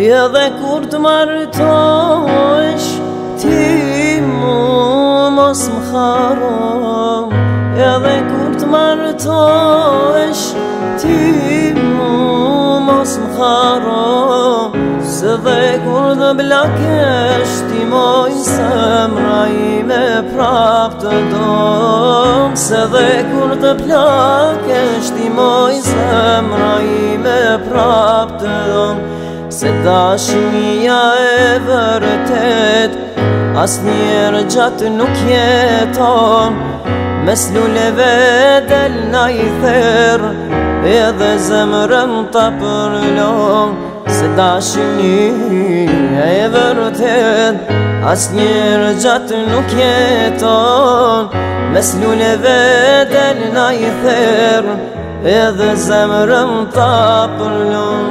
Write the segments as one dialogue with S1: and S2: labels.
S1: Ja dhe kur të martojsh Ti mu mos më kharom dhe kur të martojsh Ti mu mos më kharom Se dhe kur dhe blakesh moj se mrajime prap të dom Se dhe kur dhe blakesh Ti moj se mrajime prap të dom Se dashë një e vërtet, as njerë gjatë nuk jeton Mes luleve del na i therë, edhe zemrëm të përlon Se dashë një e vërtet, as njerë gjatë nuk jeton Mes luleve del na i therë, edhe zemrëm të përlon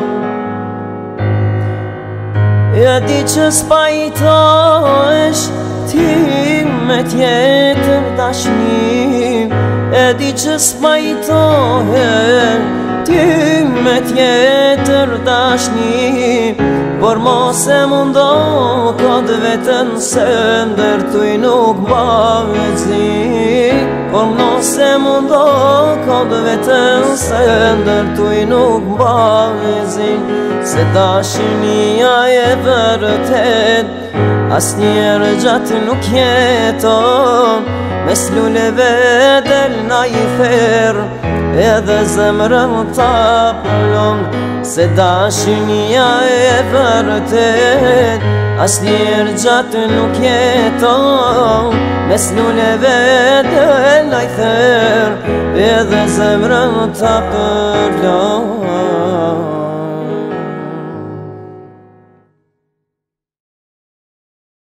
S1: E di që spajto ti me tjetër dashni E di që spajto ti me tjetër dashni Por mo se mundo Ka dë vetën se ndër të nuk ma me zi Por në se mundo Ka vetën se ndër të nuk ma me zi Se da e vërëtet As njerë gjatë nuk jeto Mes lulleve del na i ferë edhe zemrë më të Se da e vërëtet As njerë gjatë nuk jeton Mes luleve dhe lajther Edhe zemrë më të